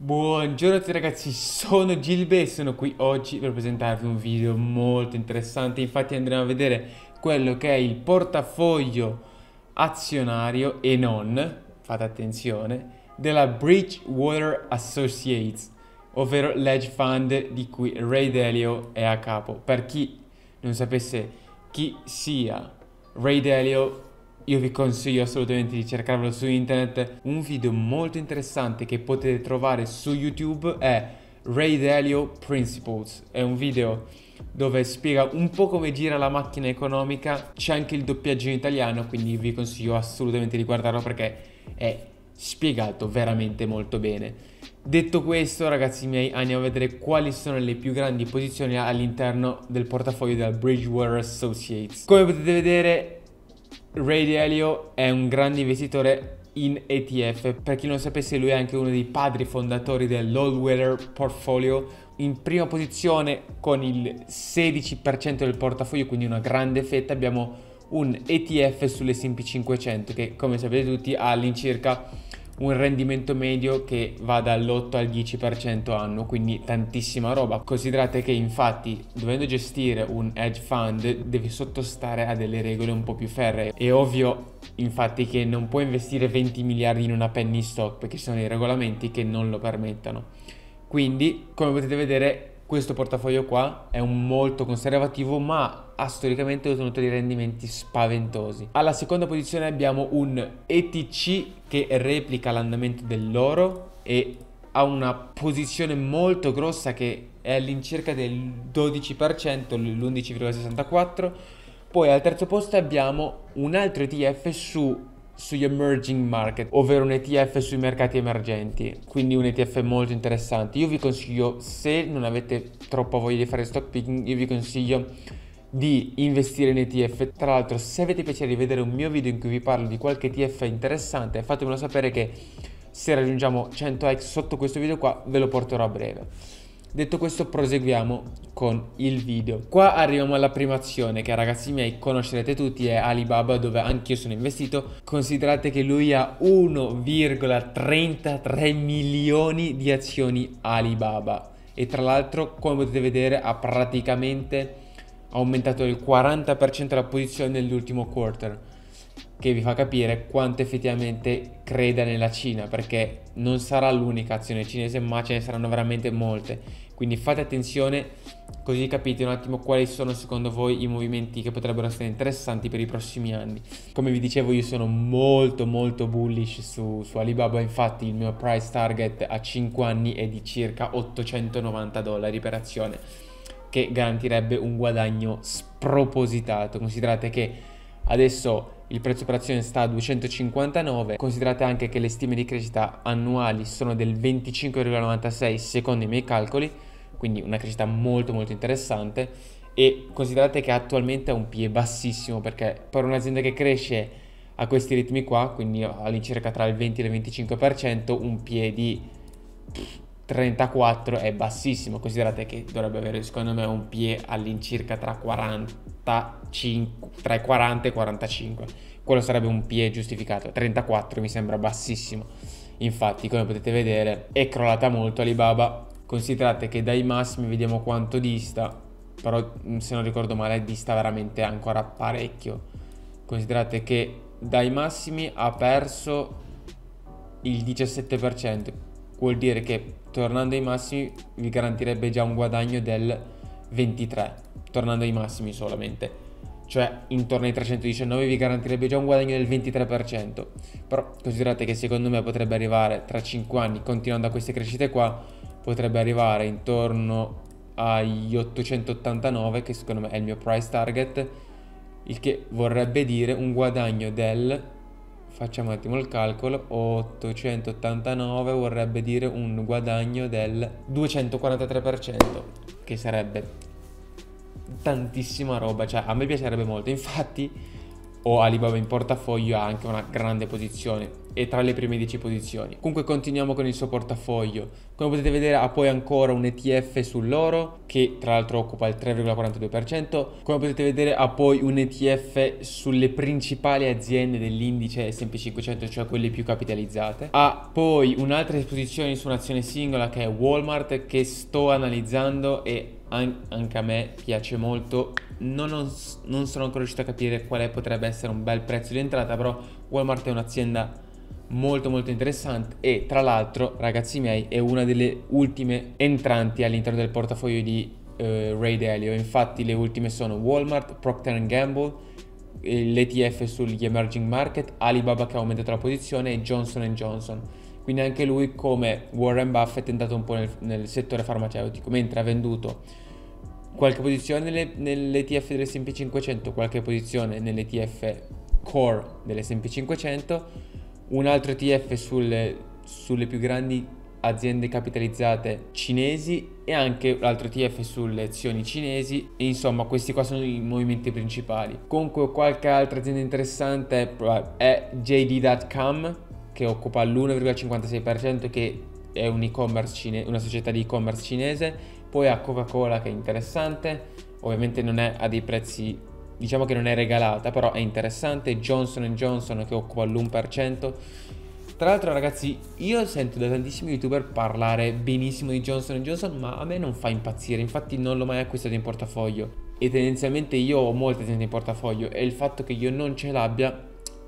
Buongiorno a tutti ragazzi, sono Gilbe e sono qui oggi per presentarvi un video molto interessante. Infatti andremo a vedere quello che è il portafoglio azionario e non, fate attenzione, della Bridgewater Associates, ovvero l'edge fund di cui Ray Dalio è a capo. Per chi non sapesse chi sia Ray Dalio, io vi consiglio assolutamente di cercarvelo su internet. Un video molto interessante che potete trovare su YouTube è Ray Dalio Principles. È un video dove spiega un po' come gira la macchina economica. C'è anche il doppiaggio in italiano, quindi vi consiglio assolutamente di guardarlo perché è spiegato veramente molto bene. Detto questo, ragazzi miei, andiamo a vedere quali sono le più grandi posizioni all'interno del portafoglio della Bridgewater Associates. Come potete vedere, Ray Dalio è un grande investitore in ETF. Per chi non sapesse, lui è anche uno dei padri fondatori dell'All Weather Portfolio. In prima posizione con il 16% del portafoglio, quindi una grande fetta, abbiamo un ETF sull'S&P 500 che come sapete tutti ha all'incirca un rendimento medio che va dall'8 al 10% anno, quindi tantissima roba. Considerate che infatti dovendo gestire un hedge fund devi sottostare a delle regole un po' più ferree. È ovvio infatti che non puoi investire 20 miliardi in una penny stock perché ci sono i regolamenti che non lo permettono. Quindi, come potete vedere, questo portafoglio qua è un molto conservativo ma ha storicamente ottenuto dei rendimenti spaventosi. Alla seconda posizione abbiamo un ETC che replica l'andamento dell'oro e ha una posizione molto grossa che è all'incirca del 12%, l'11,64%. Poi al terzo posto abbiamo un altro ETF su sugli emerging market, ovvero un ETF sui mercati emergenti, quindi un ETF molto interessante. Io vi consiglio, se non avete troppa voglia di fare stock picking, io vi consiglio di investire in ETF. Tra l'altro, se avete piacere di vedere un mio video in cui vi parlo di qualche ETF interessante, fatemelo sapere che se raggiungiamo 100 like sotto questo video qua, ve lo porterò a breve. Detto questo proseguiamo con il video. Qua arriviamo alla prima azione che ragazzi miei conoscerete tutti è Alibaba dove anch'io sono investito. Considerate che lui ha 1,33 milioni di azioni Alibaba e tra l'altro come potete vedere ha praticamente aumentato il 40% la posizione nell'ultimo quarter che vi fa capire quanto effettivamente creda nella Cina, perché non sarà l'unica azione cinese, ma ce ne saranno veramente molte. Quindi fate attenzione così capite un attimo quali sono secondo voi i movimenti che potrebbero essere interessanti per i prossimi anni. Come vi dicevo io sono molto molto bullish su, su Alibaba, infatti il mio price target a 5 anni è di circa 890 dollari per azione, che garantirebbe un guadagno spropositato. Considerate che adesso il prezzo per azione sta a 259, considerate anche che le stime di crescita annuali sono del 25,96 secondo i miei calcoli, quindi una crescita molto molto interessante e considerate che attualmente ha un PE bassissimo perché per un'azienda che cresce a questi ritmi qua, quindi all'incirca tra il 20 e il 25%, un PE di 34 è bassimo, considerate che dovrebbe avere secondo me un PE all'incirca tra 45, tra i 40 e i 45. Quello sarebbe un PE giustificato, 34 mi sembra bassissimo. Infatti, come potete vedere, è crollata molto Alibaba. Considerate che dai massimi vediamo quanto dista, però mm, se non ricordo male dista veramente ancora parecchio. Considerate che dai massimi ha perso il 17%, vuol dire che tornando ai massimi vi garantirebbe già un guadagno del 23, tornando ai massimi solamente. Cioè intorno ai 319 vi garantirebbe già un guadagno del 23%. Però considerate che secondo me potrebbe arrivare tra 5 anni, continuando a queste crescite qua, potrebbe arrivare intorno agli 889, che secondo me è il mio price target, il che vorrebbe dire un guadagno del facciamo un attimo il calcolo. 889 vorrebbe dire un guadagno del 243% che sarebbe tantissima roba. Cioè a me piacerebbe molto. Infatti o Alibaba in portafoglio ha anche una grande posizione e tra le prime 10 posizioni. Comunque continuiamo con il suo portafoglio. Come potete vedere ha poi ancora un ETF sull'oro che tra l'altro occupa il 3,42%. Come potete vedere ha poi un ETF sulle principali aziende dell'indice S&P 500, cioè quelle più capitalizzate. Ha poi un'altra esposizione su un'azione singola che è Walmart che sto analizzando e anche a me piace molto. Non, ho, non sono ancora riuscito a capire quale potrebbe essere un bel prezzo di entrata, però Walmart è un'azienda molto molto interessante e tra l'altro ragazzi miei è una delle ultime entranti all'interno del portafoglio di uh, Ray Dalio. Infatti le ultime sono Walmart, Procter Gamble l'ETF sugli emerging market Alibaba che ha aumentato la posizione e Johnson Johnson. Quindi anche lui come Warren Buffett è entrato un po' nel, nel settore farmaceutico mentre ha venduto qualche posizione nelle, nell'ETF dell'S&P 500 qualche posizione nell'ETF core dell'S&P 500 un altro ETF sulle, sulle più grandi aziende capitalizzate cinesi e anche l'altro ETF sulle azioni cinesi. E insomma questi qua sono i movimenti principali. Comunque qualche altra azienda interessante è JD.com che occupa l'1,56% che è un cine- una società di e-commerce cinese poi ha Coca-Cola che è interessante ovviamente non è a dei prezzi diciamo che non è regalata, però è interessante. Johnson Johnson che occupa l'1%. Tra l'altro, ragazzi, io sento da tantissimi youtuber parlare benissimo di Johnson Johnson, ma a me non fa impazzire. Infatti, non l'ho mai acquistato in portafoglio. E tendenzialmente io ho molte aziende in portafoglio. E il fatto che io non ce l'abbia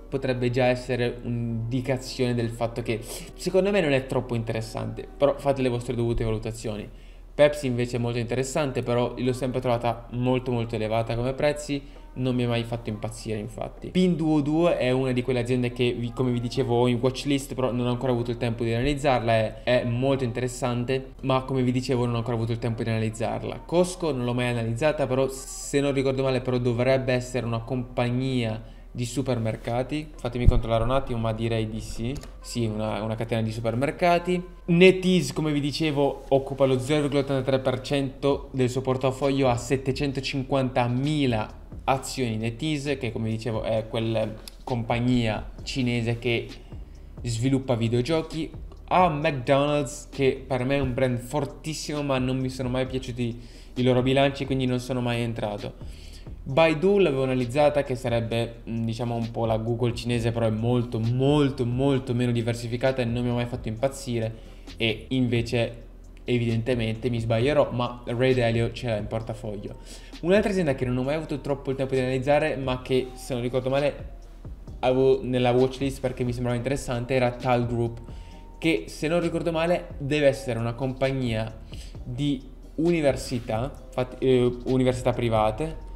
potrebbe già essere un'indicazione del fatto che secondo me non è troppo interessante. Però fate le vostre dovute valutazioni. Pepsi invece è molto interessante, però l'ho sempre trovata molto molto elevata come prezzi non mi ha mai fatto impazzire infatti. Pinduoduo è una di quelle aziende che come vi dicevo ho in watchlist però non ho ancora avuto il tempo di analizzarla, è, è, molto interessante ma come vi dicevo non ho ancora avuto il tempo di analizzarla. Costco non l'ho mai analizzata però se non ricordo male però dovrebbe essere una compagnia di supermercati. Fatemi controllare un attimo, ma direi di sì. Sì, una, una catena di supermercati. NetEase, come vi dicevo, occupa lo 0,83% del suo portafoglio a 750.000 azioni NetEase, che come dicevo è quella compagnia cinese che sviluppa videogiochi. Ha McDonald's, che per me è un brand fortissimo, ma non mi sono mai piaciuti i loro bilanci, quindi non sono mai entrato. Baidu l'avevo analizzata che sarebbe mm, diciamo un po' la Google cinese però è molto molto molto meno diversificata e non mi ha mai fatto impazzire. E invece evidentemente mi sbaglierò ma Ray Dalio ce l'ha in portafoglio. Un'altra azienda che non ho mai avuto troppo il tempo di analizzare ma che se non ricordo male avevo nella watchlist perché mi sembrava interessante era Tal Group che se non ricordo male deve essere una compagnia di università, fatti, eh, università private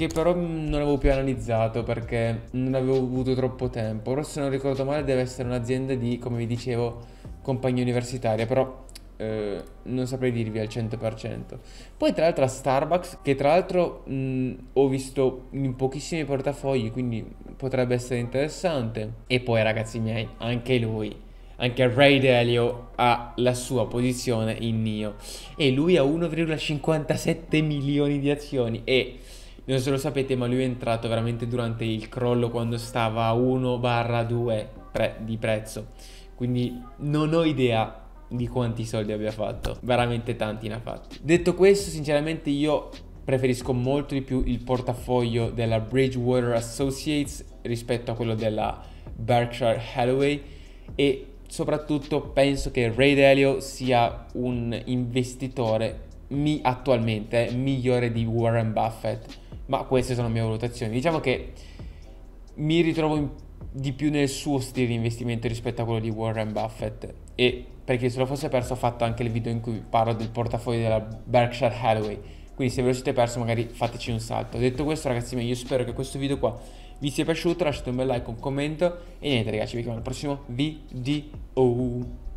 che però non avevo più analizzato perché non avevo avuto troppo tempo. Ora se non ricordo male deve essere un'azienda di, come vi dicevo, compagnia universitaria, però eh, non saprei dirvi al 100%. Poi tra l'altro a Starbucks, che tra l'altro mh, ho visto in pochissimi portafogli, quindi potrebbe essere interessante. E poi ragazzi miei, anche lui, anche Ray Dalio ha la sua posizione in NIO. E lui ha 1,57 milioni di azioni e non so se lo sapete, ma lui è entrato veramente durante il crollo quando stava a 1-2 pre- di prezzo. Quindi non ho idea di quanti soldi abbia fatto. Veramente tanti ne ha fatti. Detto questo, sinceramente io preferisco molto di più il portafoglio della Bridgewater Associates rispetto a quello della Berkshire Hathaway e soprattutto penso che Ray Dalio sia un investitore mi, attualmente migliore di Warren Buffett ma queste sono le mie valutazioni. Diciamo che mi ritrovo in, di più nel suo stile di investimento rispetto a quello di Warren Buffett e perché se lo fosse perso ho fatto anche il video in cui parlo del portafoglio della Berkshire Hathaway. Quindi se ve lo siete perso magari fateci un salto. Detto questo ragazzi io spero che questo video qua vi sia piaciuto, lasciate un bel like, un commento e niente ragazzi, vi vediamo al prossimo video.